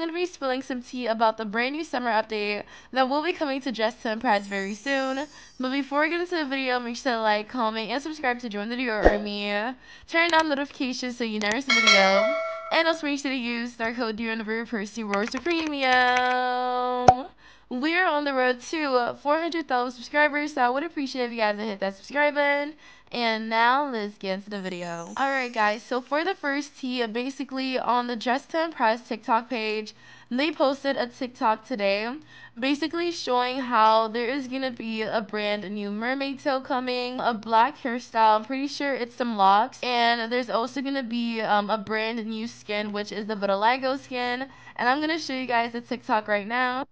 going to be spilling some tea about the brand new summer update that will be coming to Dress to Impress very soon. But before we get into the video, make sure to like, comment, and subscribe to join the Dior Army. Turn on notifications so you never miss a video. And also make sure to use our code Dior the very first to Premium. We're on the road to 400,000 subscribers, so I would appreciate if you guys hit that subscribe button. And now let's get into the video. Alright guys, so for the first tea, basically on the Dress to Impress TikTok page, they posted a TikTok today basically showing how there is going to be a brand new mermaid tail coming, a black hairstyle, I'm pretty sure it's some locks, and there's also going to be um, a brand new skin which is the vitiligo skin, and I'm going to show you guys the TikTok right now.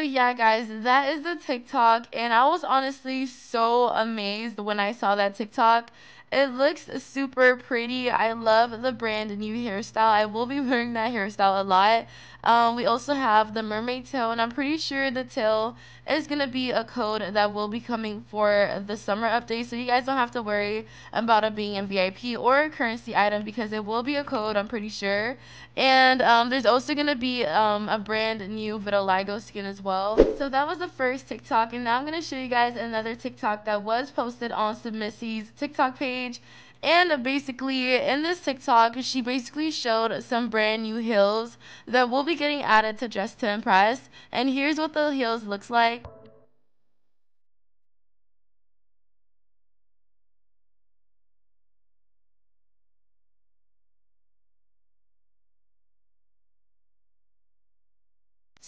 Yeah, guys, that is the TikTok, and I was honestly so amazed when I saw that TikTok. It looks super pretty. I love the brand new hairstyle. I will be wearing that hairstyle a lot. Um, we also have the mermaid tail, and I'm pretty sure the tail is going to be a code that will be coming for the summer update. So you guys don't have to worry about it being a VIP or a currency item because it will be a code, I'm pretty sure. And um, there's also going to be um, a brand new vitiligo skin as well. So that was the first TikTok, and now I'm going to show you guys another TikTok that was posted on Submissy's TikTok page. And basically, in this TikTok, she basically showed some brand new heels that will be getting added to Dress to Impress. And here's what the heels looks like.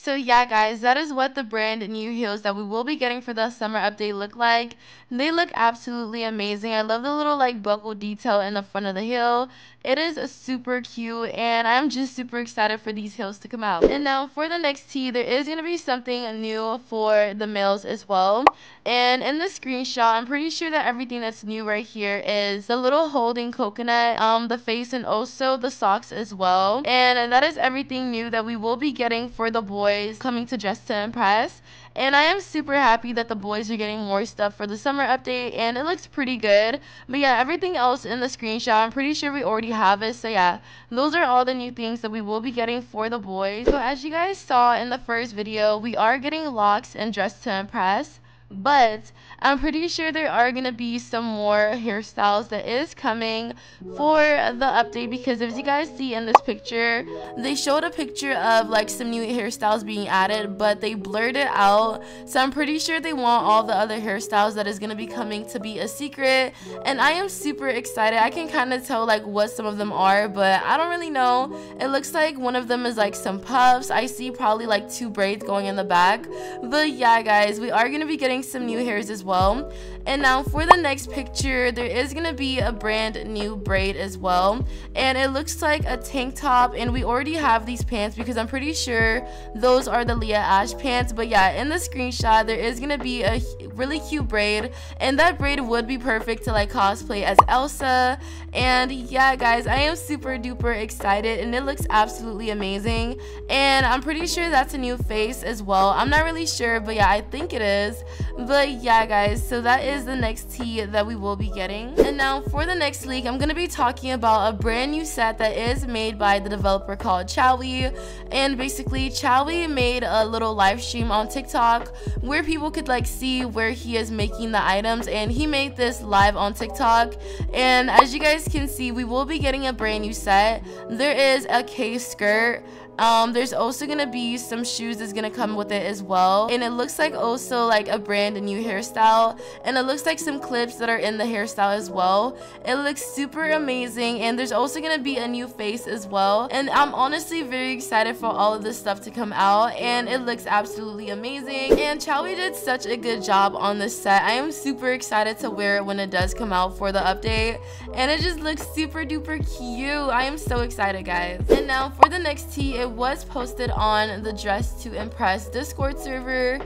So yeah guys, that is what the brand new heels that we will be getting for the summer update look like. They look absolutely amazing. I love the little like buckle detail in the front of the heel. It is super cute and I'm just super excited for these heels to come out. And now for the next tea, there is going to be something new for the males as well. And in the screenshot, I'm pretty sure that everything that's new right here is the little holding coconut, um, the face, and also the socks as well. And that is everything new that we will be getting for the boys coming to Dress to Impress. And I am super happy that the boys are getting more stuff for the summer update and it looks pretty good. But yeah, everything else in the screenshot, I'm pretty sure we already have it. So yeah, those are all the new things that we will be getting for the boys. So as you guys saw in the first video, we are getting locks and Dress to Impress but I'm pretty sure there are going to be some more hairstyles that is coming for the update because as you guys see in this picture, they showed a picture of like some new hairstyles being added, but they blurred it out. So I'm pretty sure they want all the other hairstyles that is going to be coming to be a secret. And I am super excited. I can kind of tell like what some of them are, but I don't really know. It looks like one of them is like some puffs. I see probably like two braids going in the back. But yeah, guys, we are going to be getting some new hairs as well. And now for the next picture, there is going to be a brand new braid as well. And it looks like a tank top. And we already have these pants because I'm pretty sure those are the Leah Ashe pants. But yeah, in the screenshot, there is going to be a really cute braid. And that braid would be perfect to like cosplay as Elsa. And yeah, guys, I am super duper excited. And it looks absolutely amazing. And I'm pretty sure that's a new face as well. I'm not really sure, but yeah, I think it is. But yeah, guys, so that is the next tea that we will be getting. And now for the next leak, I'm going to be talking about a brand new set that is made by the developer called Chowie. And basically, Chowie made a little live stream on TikTok where people could like see where he is making the items. And he made this live on TikTok. And as you guys can see, we will be getting a brand new set. There is a K skirt um, there's also gonna be some shoes that's gonna come with it as well. And it looks like also like a brand new hairstyle. And it looks like some clips that are in the hairstyle as well. It looks super amazing. And there's also gonna be a new face as well. And I'm honestly very excited for all of this stuff to come out. And it looks absolutely amazing. And Chowie did such a good job on this set. I am super excited to wear it when it does come out for the update. And it just looks super duper cute. I am so excited guys. And now for the next tea, it was posted on the Dress to Impress Discord server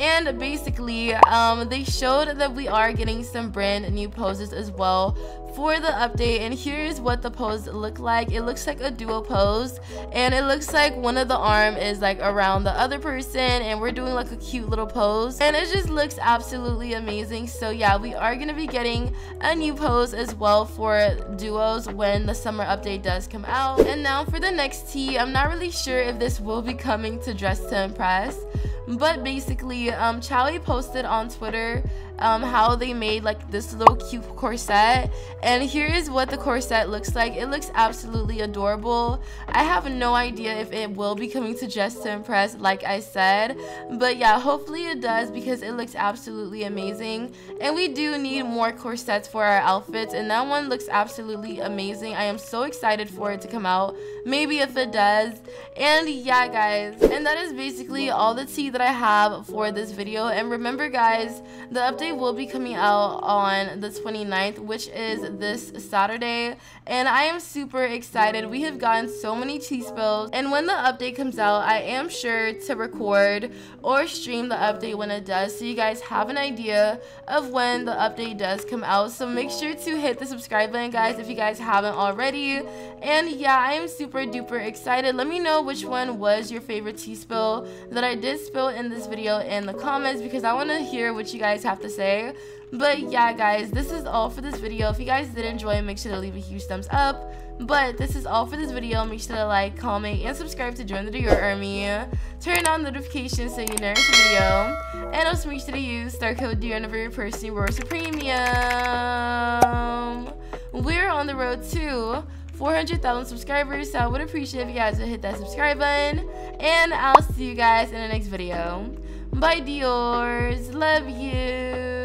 And basically, um, they showed that we are getting some brand new poses as well for the update. And here's what the pose look like. It looks like a duo pose and it looks like one of the arm is like around the other person and we're doing like a cute little pose. And it just looks absolutely amazing. So yeah we are gonna be getting a new pose as well for duos when the summer update does come out. And now for the next tea i'm not really sure if this will be coming to dress to impress but basically um posted on twitter um, how they made like this little cute corset. And here is what the corset looks like. It looks absolutely adorable. I have no idea if it will be coming to Dress to Impress like I said. But yeah hopefully it does because it looks absolutely amazing. And we do need more corsets for our outfits and that one looks absolutely amazing. I am so excited for it to come out. Maybe if it does. And yeah guys and that is basically all the tea that I have for this video and remember guys the update will be coming out on the 29th, which is this Saturday. And I am super excited. We have gotten so many tea spills. And when the update comes out, I am sure to record or stream the update when it does. So you guys have an idea of when the update does come out. So make sure to hit the subscribe button, guys, if you guys haven't already. And yeah, I am super duper excited. Let me know which one was your favorite tea spill that I did spill in this video in the comments because I want to hear what you guys have to say. But yeah guys this is all for this video. If you guys did enjoy make sure to leave a huge thumbs up. But this is all for this video. Make sure to like comment and subscribe to join the Dior army. Turn on notifications so you never miss a video. And also make sure to use star code Dior whenever you're purchasing Roblox Premium. We're on the road to 400,000 subscribers so I would appreciate if you guys would hit that subscribe button and I'll see you guys in the next video Bye, Diors. Love you.